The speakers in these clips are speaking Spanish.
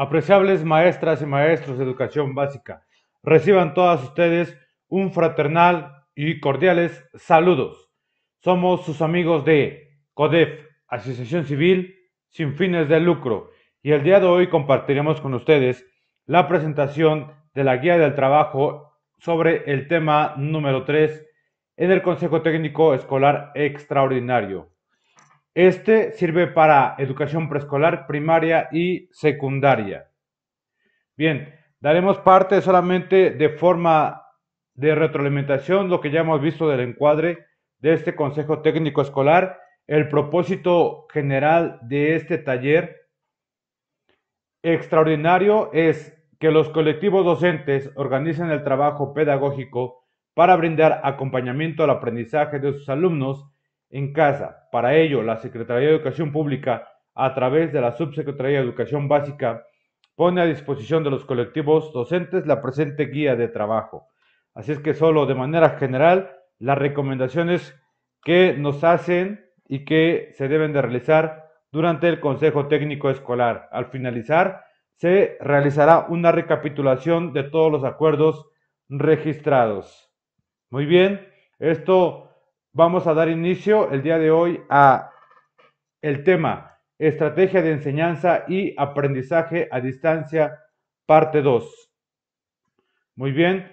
Apreciables maestras y maestros de educación básica, reciban todas ustedes un fraternal y cordiales saludos. Somos sus amigos de CODEF, Asociación Civil sin fines de lucro, y el día de hoy compartiremos con ustedes la presentación de la guía del trabajo sobre el tema número 3 en el Consejo Técnico Escolar Extraordinario. Este sirve para educación preescolar, primaria y secundaria. Bien, daremos parte solamente de forma de retroalimentación, lo que ya hemos visto del encuadre de este Consejo Técnico Escolar. El propósito general de este taller extraordinario es que los colectivos docentes organicen el trabajo pedagógico para brindar acompañamiento al aprendizaje de sus alumnos en casa. Para ello, la Secretaría de Educación Pública, a través de la Subsecretaría de Educación Básica, pone a disposición de los colectivos docentes la presente guía de trabajo. Así es que solo de manera general, las recomendaciones que nos hacen y que se deben de realizar durante el Consejo Técnico Escolar. Al finalizar, se realizará una recapitulación de todos los acuerdos registrados. Muy bien, esto vamos a dar inicio el día de hoy a el tema Estrategia de enseñanza y aprendizaje a distancia, parte 2. Muy bien,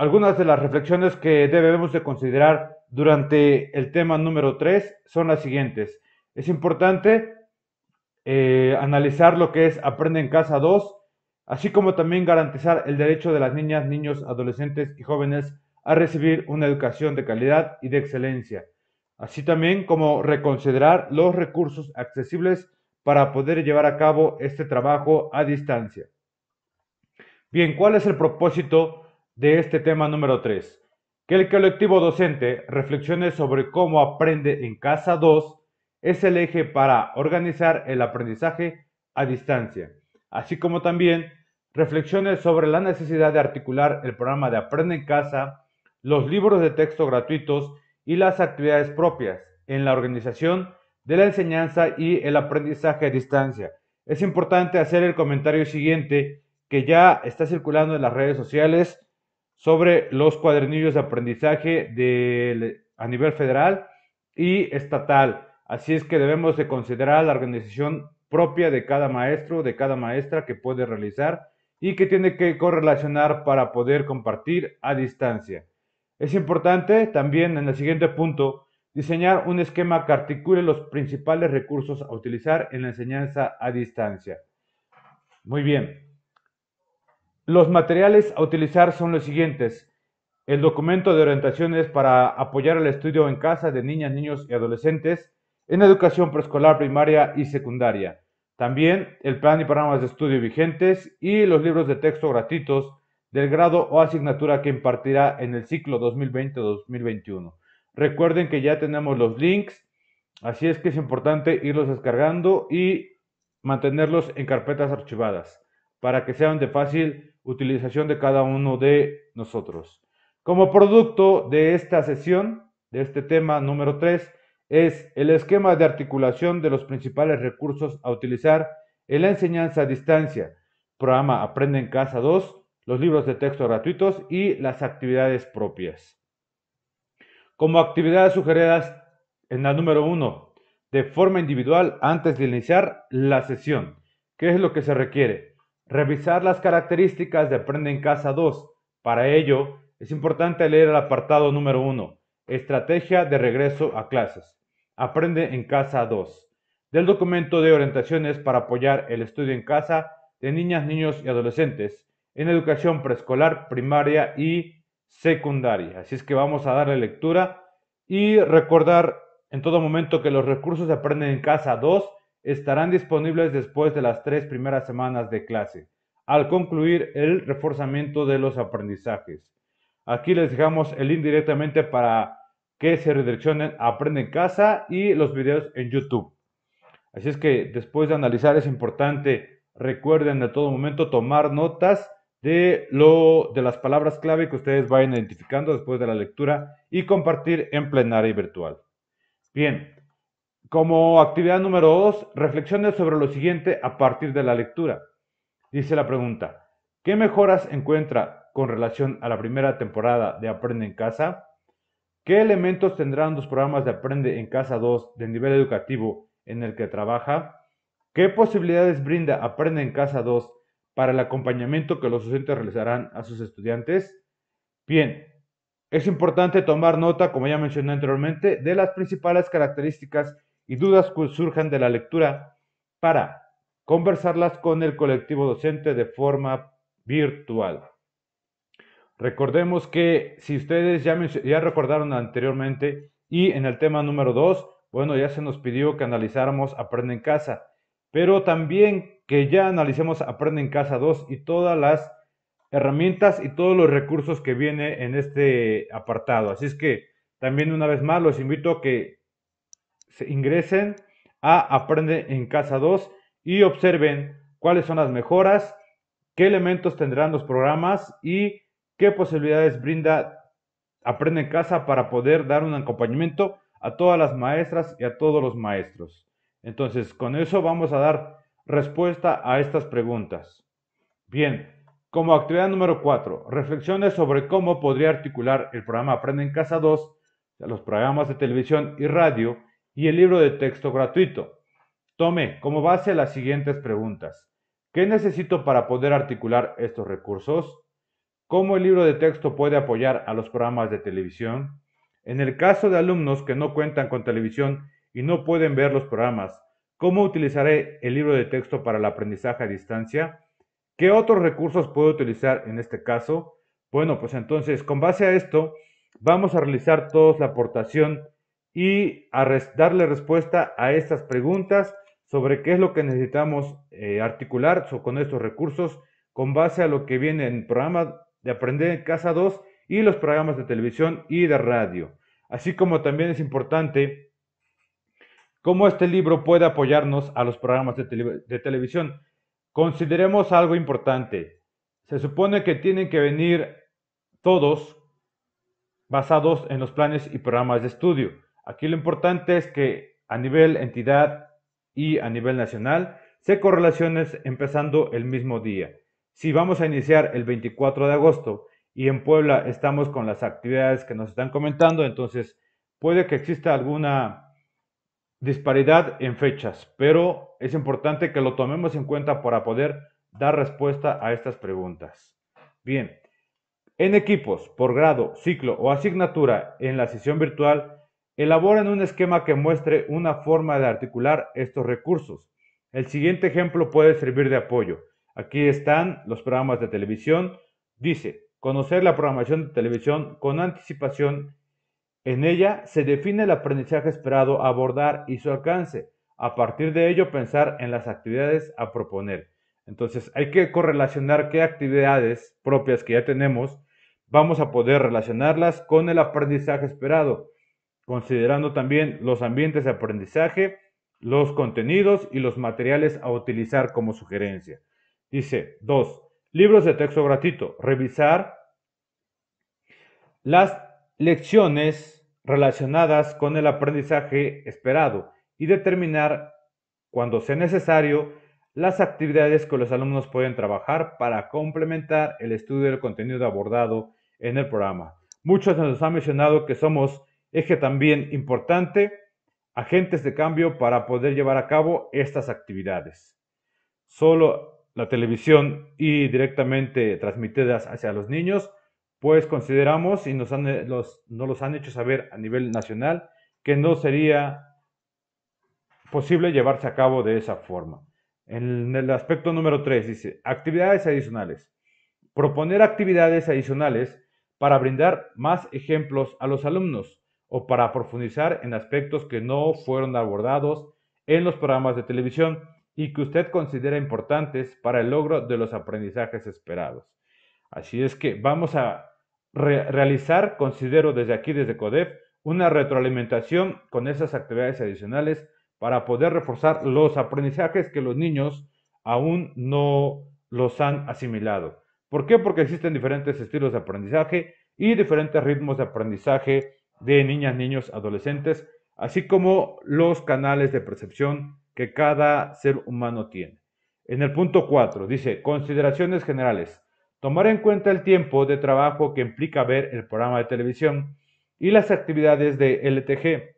algunas de las reflexiones que debemos de considerar durante el tema número 3 son las siguientes. Es importante eh, analizar lo que es Aprende en Casa 2, así como también garantizar el derecho de las niñas, niños, adolescentes y jóvenes a recibir una educación de calidad y de excelencia, así también como reconsiderar los recursos accesibles para poder llevar a cabo este trabajo a distancia. Bien, ¿cuál es el propósito de este tema número 3? Que el colectivo docente reflexione sobre cómo aprende en casa 2 es el eje para organizar el aprendizaje a distancia, así como también reflexione sobre la necesidad de articular el programa de Aprende en Casa los libros de texto gratuitos y las actividades propias en la organización de la enseñanza y el aprendizaje a distancia. Es importante hacer el comentario siguiente que ya está circulando en las redes sociales sobre los cuadernillos de aprendizaje a nivel federal y estatal. Así es que debemos de considerar la organización propia de cada maestro, de cada maestra que puede realizar y que tiene que correlacionar para poder compartir a distancia. Es importante también en el siguiente punto diseñar un esquema que articule los principales recursos a utilizar en la enseñanza a distancia. Muy bien. Los materiales a utilizar son los siguientes. El documento de orientaciones para apoyar el estudio en casa de niñas, niños y adolescentes en educación preescolar, primaria y secundaria. También el plan y programas de estudio vigentes y los libros de texto gratuitos del grado o asignatura que impartirá en el ciclo 2020-2021. Recuerden que ya tenemos los links, así es que es importante irlos descargando y mantenerlos en carpetas archivadas para que sean de fácil utilización de cada uno de nosotros. Como producto de esta sesión, de este tema número 3, es el esquema de articulación de los principales recursos a utilizar en la enseñanza a distancia, programa Aprende en Casa 2, los libros de texto gratuitos y las actividades propias. Como actividades sugeridas en la número 1, de forma individual antes de iniciar la sesión. ¿Qué es lo que se requiere? Revisar las características de Aprende en Casa 2. Para ello, es importante leer el apartado número 1, Estrategia de regreso a clases. Aprende en Casa 2. Del documento de orientaciones para apoyar el estudio en casa de niñas, niños y adolescentes en educación preescolar, primaria y secundaria. Así es que vamos a darle lectura y recordar en todo momento que los recursos de Aprenden en Casa 2 estarán disponibles después de las tres primeras semanas de clase, al concluir el reforzamiento de los aprendizajes. Aquí les dejamos el link directamente para que se redireccionen a Aprende en Casa y los videos en YouTube. Así es que después de analizar es importante, recuerden de todo momento tomar notas de, lo, de las palabras clave que ustedes vayan identificando después de la lectura y compartir en plenaria virtual. Bien, como actividad número dos, reflexiones sobre lo siguiente a partir de la lectura. Dice la pregunta, ¿qué mejoras encuentra con relación a la primera temporada de Aprende en Casa? ¿Qué elementos tendrán los programas de Aprende en Casa 2 de nivel educativo en el que trabaja? ¿Qué posibilidades brinda Aprende en Casa 2 para el acompañamiento que los docentes realizarán a sus estudiantes? Bien, es importante tomar nota, como ya mencioné anteriormente, de las principales características y dudas que surjan de la lectura para conversarlas con el colectivo docente de forma virtual. Recordemos que si ustedes ya, ya recordaron anteriormente y en el tema número 2, bueno, ya se nos pidió que analizáramos Aprende en Casa, pero también que ya analicemos Aprende en Casa 2 y todas las herramientas y todos los recursos que viene en este apartado. Así es que también una vez más los invito a que se ingresen a Aprende en Casa 2 y observen cuáles son las mejoras, qué elementos tendrán los programas y qué posibilidades brinda Aprende en Casa para poder dar un acompañamiento a todas las maestras y a todos los maestros. Entonces, con eso vamos a dar respuesta a estas preguntas. Bien, como actividad número 4, reflexiones sobre cómo podría articular el programa Aprende en Casa 2, los programas de televisión y radio y el libro de texto gratuito. Tome como base las siguientes preguntas. ¿Qué necesito para poder articular estos recursos? ¿Cómo el libro de texto puede apoyar a los programas de televisión? En el caso de alumnos que no cuentan con televisión y no pueden ver los programas, ¿cómo utilizaré el libro de texto para el aprendizaje a distancia? ¿Qué otros recursos puedo utilizar en este caso? Bueno, pues entonces, con base a esto, vamos a realizar todos la aportación y a darle respuesta a estas preguntas sobre qué es lo que necesitamos eh, articular con estos recursos con base a lo que viene en el programa de Aprender en Casa 2 y los programas de televisión y de radio. Así como también es importante cómo este libro puede apoyarnos a los programas de, de televisión. Consideremos algo importante. Se supone que tienen que venir todos basados en los planes y programas de estudio. Aquí lo importante es que a nivel entidad y a nivel nacional se correlaciones empezando el mismo día. Si vamos a iniciar el 24 de agosto y en Puebla estamos con las actividades que nos están comentando, entonces puede que exista alguna disparidad en fechas, pero es importante que lo tomemos en cuenta para poder dar respuesta a estas preguntas. Bien, en equipos, por grado, ciclo o asignatura en la sesión virtual, Elaboren un esquema que muestre una forma de articular estos recursos. El siguiente ejemplo puede servir de apoyo. Aquí están los programas de televisión. Dice, conocer la programación de televisión con anticipación. En ella se define el aprendizaje esperado a abordar y su alcance. A partir de ello, pensar en las actividades a proponer. Entonces, hay que correlacionar qué actividades propias que ya tenemos vamos a poder relacionarlas con el aprendizaje esperado considerando también los ambientes de aprendizaje, los contenidos y los materiales a utilizar como sugerencia. Dice 2. Libros de texto gratuito. Revisar las lecciones relacionadas con el aprendizaje esperado y determinar, cuando sea necesario, las actividades que los alumnos pueden trabajar para complementar el estudio del contenido abordado en el programa. Muchos nos han mencionado que somos eje también importante, agentes de cambio para poder llevar a cabo estas actividades. Solo la televisión y directamente transmitidas hacia los niños, pues consideramos y nos, han, los, nos los han hecho saber a nivel nacional que no sería posible llevarse a cabo de esa forma. En el aspecto número 3 dice, actividades adicionales. Proponer actividades adicionales para brindar más ejemplos a los alumnos o para profundizar en aspectos que no fueron abordados en los programas de televisión y que usted considera importantes para el logro de los aprendizajes esperados. Así es que vamos a realizar, considero desde aquí, desde CODEF, una retroalimentación con esas actividades adicionales para poder reforzar los aprendizajes que los niños aún no los han asimilado. ¿Por qué? Porque existen diferentes estilos de aprendizaje y diferentes ritmos de aprendizaje de niñas, niños, adolescentes, así como los canales de percepción que cada ser humano tiene. En el punto 4 dice, consideraciones generales. Tomar en cuenta el tiempo de trabajo que implica ver el programa de televisión y las actividades de LTG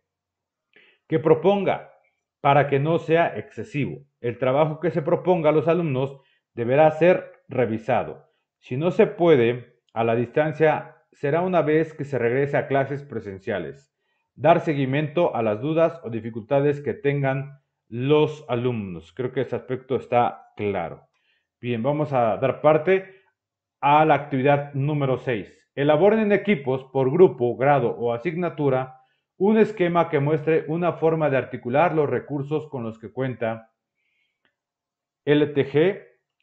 que proponga para que no sea excesivo. El trabajo que se proponga a los alumnos deberá ser revisado. Si no se puede, a la distancia será una vez que se regrese a clases presenciales. Dar seguimiento a las dudas o dificultades que tengan los alumnos. Creo que ese aspecto está claro. Bien, vamos a dar parte a la actividad número 6. Elaboren en equipos por grupo, grado o asignatura un esquema que muestre una forma de articular los recursos con los que cuenta LTG,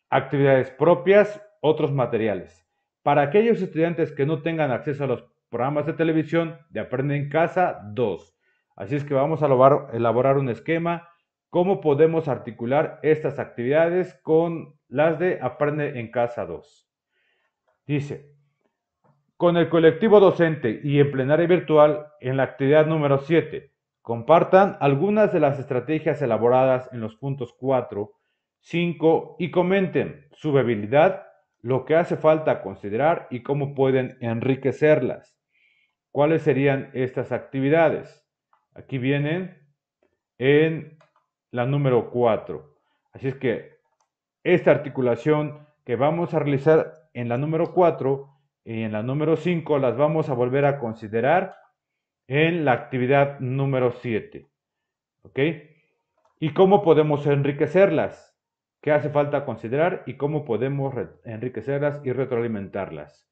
actividades propias, otros materiales. Para aquellos estudiantes que no tengan acceso a los programas de televisión de Aprende en Casa 2. Así es que vamos a elaborar un esquema, cómo podemos articular estas actividades con las de Aprende en Casa 2. Dice, con el colectivo docente y en plenaria virtual en la actividad número 7, compartan algunas de las estrategias elaboradas en los puntos 4, 5 y comenten su habilidad, lo que hace falta considerar y cómo pueden enriquecerlas. ¿Cuáles serían estas actividades? Aquí vienen en la número 4. Así es que esta articulación que vamos a realizar en la número 4 y en la número 5 las vamos a volver a considerar en la actividad número 7. ¿Ok? ¿Y cómo podemos enriquecerlas? Qué hace falta considerar y cómo podemos enriquecerlas y retroalimentarlas.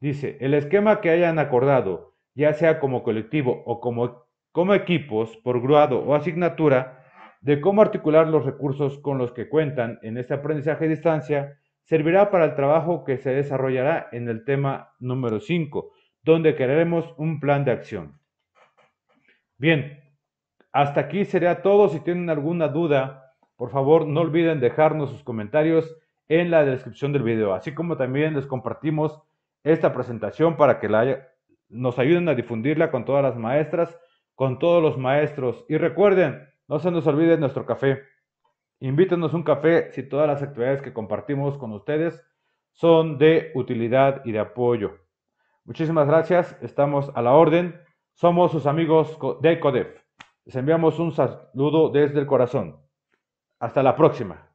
Dice, el esquema que hayan acordado, ya sea como colectivo o como, como equipos, por grado o asignatura, de cómo articular los recursos con los que cuentan en este aprendizaje a distancia, servirá para el trabajo que se desarrollará en el tema número 5, donde queremos un plan de acción. Bien, hasta aquí sería todo. Si tienen alguna duda, por favor, no olviden dejarnos sus comentarios en la descripción del video, así como también les compartimos esta presentación para que nos ayuden a difundirla con todas las maestras, con todos los maestros. Y recuerden, no se nos olvide nuestro café. Invítenos un café si todas las actividades que compartimos con ustedes son de utilidad y de apoyo. Muchísimas gracias, estamos a la orden. Somos sus amigos de ECODEF. Les enviamos un saludo desde el corazón. Hasta la próxima.